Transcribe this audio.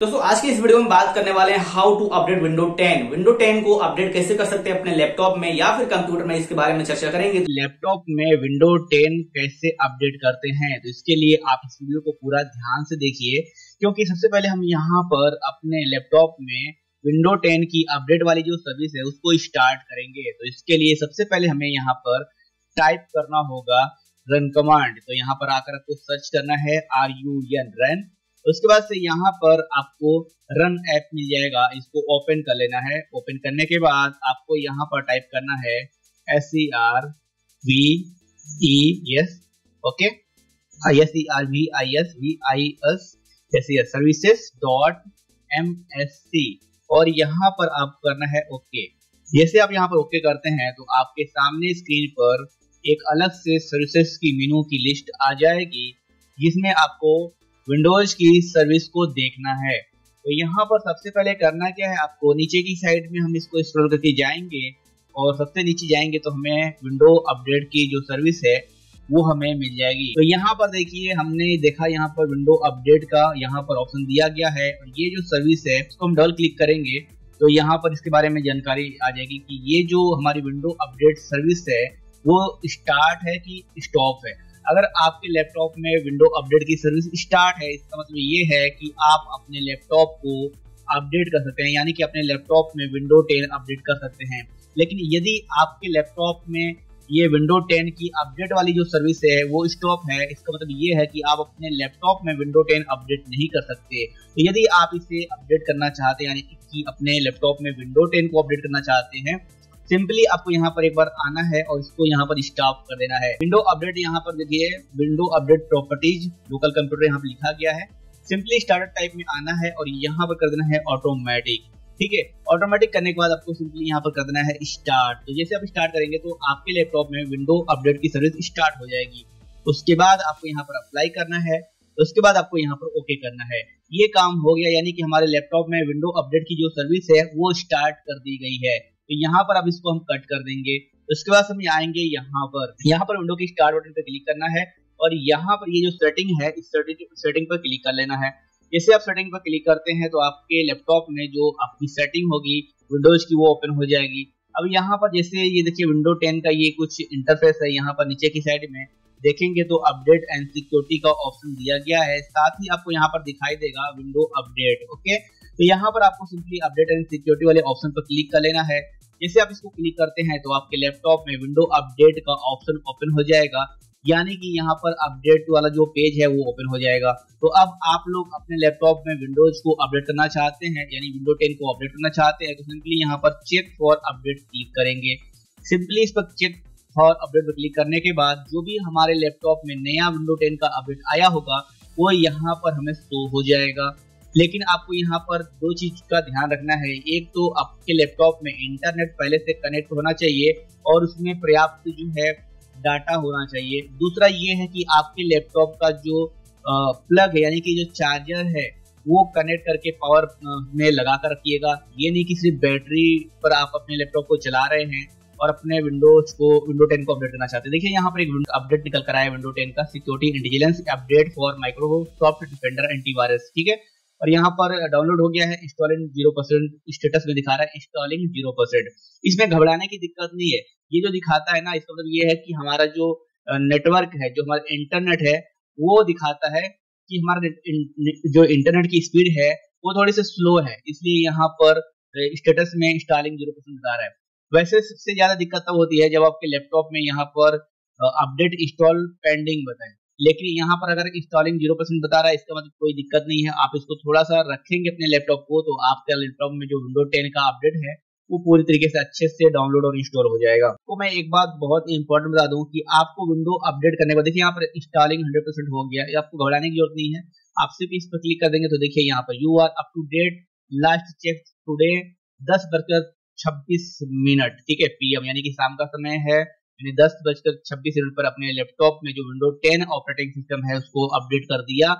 दोस्तों, आज की इस वीडियो में बात करने वाले हैं how to update window 10 window 10 को अपडेट कैसे कर सकते हैं अपने लैपटॉप में या फिर कंप्यूटर में, इसके बारे में चर्चा करेंगे। लैपटॉप में विंडो 10 कैसे अपडेट करते हैं? तो इसके लिए आप इस वीडियो को पूरा ध्यान से देखिए, क्योंकि सबसे पहले हम यहाँ पर अपने लैपटॉप में विंडो टेन की अपडेट वाली जो सर्विस है, उसको स्टार्ट करेंगे। तो इसके लिए सबसे पहले हमें यहाँ पर टाइप करना होगा रन कमांड तो यहाँ पर आकर आपको सर्च करना है आर यू एन रन उसके बाद से यहाँ पर आपको रन ऐप मिल जाएगा। इसको ओपन कर लेना है। ओपन करने के बाद आपको यहाँ पर टाइप करना है S C R V E S okay I S C R V I S V I S S C S services dot M S C और यहाँ पर आप करना है ओके जैसे आप यहाँ पर ओके करते हैं तो आपके सामने स्क्रीन पर एक अलग से सर्विसेज़ की मेनू की लिस्ट आ जाएगी, जिसमें आपको विंडोज़ की सर्विस को देखना है। तो यहाँ पर सबसे पहले करना क्या है, आपको नीचे की साइड में हम इसको स्क्रॉल करके जाएँगे और सबसे नीचे जाएँगे तो हमें विंडो अपडेट की जो सर्विस है, वो हमें मिल जाएगी। तो यहाँ पर देखिए, हमने देखा यहाँ पर विंडो अपडेट का यहाँ पर ऑप्शन दिया गया है और ये जो सर्विस है उसको हम डबल क्लिक करेंगे तो यहाँ पर इसके बारे में जानकारी आ जाएगी कि ये जो हमारी विंडो अपडेट सर्विस है, वो स्टार्ट है कि स्टॉप है। अगर आपके लैपटॉप में विंडो अपडेट की सर्विस स्टार्ट है, इसका मतलब ये है कि आप अपने लैपटॉप को अपडेट कर सकते हैं, यानी कि अपने लैपटॉप में विंडो 10 अपडेट कर सकते हैं। लेकिन यदि आपके लैपटॉप में ये विंडो 10 की अपडेट वाली जो सर्विस है, वो स्टॉप है, इसका मतलब ये है कि आप अपने लैपटॉप में विंडो 10 अपडेट नहीं कर सकते। तो यदि आप इसे अपडेट करना चाहते हैं, यानी कि अपने लैपटॉप में विंडो 10 को अपडेट करना चाहते हैं सिंपली आपको यहाँ पर एक बार आना है और इसको यहाँ पर स्टॉप कर देना है। विंडो अपडेट यहाँ पर देखिए window update properties local computer यहाँ पर लिखा गया है। सिंपली स्टार्टर टाइप में आना है और यहाँ पर कर देना है ऑटोमेटिक ठीक है? ऑटोमेटिक करने के बाद आपको सिंपली यहाँ पर कर देना है स्टार्ट तो जैसे आप स्टार्ट करेंगे तो आपके लैपटॉप में विंडो अपडेट की सर्विस स्टार्ट हो जाएगी। उसके बाद आपको यहाँ पर अप्लाई करना है, उसके बाद आपको यहाँ पर ओके करना है। ये काम हो गया, यानी कि हमारे लैपटॉप में विंडो अपडेट की जो सर्विस है, वो स्टार्ट कर दी गई है। तो यहाँ पर अब इसको हम कट कर देंगे। उसके बाद हम आएँगे यहाँ पर। यहाँ पर विंडो की स्टार्ट बटन पर क्लिक करना है और यहाँ पर ये जो सेटिंग है, इस सेटिंग सेटिंग पर क्लिक कर लेना है। जैसे आप सेटिंग पर क्लिक करते हैं तो आपके लैपटॉप में जो आपकी सेटिंग होगी विंडोज़ की वो ओपन हो जाएगी। अब यहाँ पर जैसे ये देखिए विंडो 10 का ये कुछ इंटरफेस है यहाँ पर नीचे की साइड में। देखेंगे तो अपडेट एंड सिक्योरिटी का ऑप्शन दिया गया है। साथ ही आपको यहाँ पर दिखाई देगा विंडो अपडेट ओके तो यहाँ पर आपको सिंपली अपडेट एंड सिक्योरिटी वाले ऑप्शन पर क्लिक कर लेना है। जैसे आप इसको क्लिक करते हैं तो आपके लैपटॉप में विंडो अपडेट का ऑप्शन ओपन हो जाएगा। यानी कि यहाँ पर अपडेट वाला जो पेज है वो ओपन हो जाएगा। तो अब आप लोग अपने लैपटॉप में विंडोज़ को अपडेट करना चाहते हैं, यानी विंडो 10 को अपडेट करना चाहते हैं तो सिंपली यहाँ पर चेक फॉर अपडेट क्लिक करेंगे। सिंपली इस पर चेक फॉर अपडेट पर क्लिक करने के बाद जो भी हमारे लैपटॉप में नया विंडो टेन का अपडेट आया होगा, वो यहाँ पर हमें शो हो जाएगा। लेकिन आपको यहाँ पर दो चीज़ का ध्यान रखना है। एक तो आपके लैपटॉप में इंटरनेट पहले से कनेक्ट होना चाहिए और उसमें पर्याप्त जो है डाटा होना चाहिए। दूसरा ये है कि आपके लैपटॉप का जो प्लग है, यानी कि जो चार्जर है, वो कनेक्ट करके पावर में लगा कर रखिएगा। ये नहीं कि सिर्फ़ बैटरी पर आप अपने लैपटॉप को चला रहे हैं और अपने विंडोज़ को विंडो टेन को अपडेट करना चाहते हैं। देखिए, यहाँ पर एक अपडेट निकल कर आया विंडो टेन का security intelligence update for Microsoft Defender antivirus ठीक है? और यहाँ पर डाउनलोड हो गया है इंस्टॉलिंग ज़ीरो परसेंट स्टेटस में दिखा रहा है इंस्टॉलिंग ज़ीरो परसेंट इसमें घबराने की दिक्कत नहीं है। ये जो दिखाता है ना, इसका मतलब ये है कि हमारा जो नेटवर्क है, जो हमारा इंटरनेट है, वो दिखाता है कि हमारा जो इंटरनेट की स्पीड है, वो थोड़ी सी स्लो है। इसलिए यहाँ पर स्टेटस में इंस्टॉलिंग ज़ीरो परसेंट बता रहा है। वैसे सबसे ज़्यादा दिक्कत तब होती है जब आपके लैपटॉप में यहाँ पर अपडेट इंस्टॉल पेंडिंग बताए। लेकिन यहाँ पर अगर इंस्टॉलिंग ज़ीरो परसेंट बता रहा है, इसका मतलब कोई दिक्कत नहीं है। आप इसको थोड़ा सा रखेंगे अपने लैपटॉप को तो आपके लैपटॉप में जो विंडो टेन का अपडेट है, वो पूरी तरीके से अच्छे से डाउनलोड और इंस्टॉल हो जाएगा। तो मैं एक बात बहुत इंपॉर्टेंट बता दूँ कि आपको विंडो अपडेट करने के बाद देखिए यहाँ पर इंस्टॉलिंग हंड्रेड परसेंट हो गया आपको घबराने की ज़रूरत नहीं है। आप सिर्फ़ इस पर क्लिक कर देंगे तो देखिए यहाँ पर you are up to date last check today दस बजकर छब्बीस मिनट, ठीक है पीएम यानी कि शाम का समय है यानी दस बजकर छब्बीस मिनट पर अपने लैपटॉप में जो विंडो 10 ऑपरेटिंग सिस्टम है, उसको अपडेट कर दिया।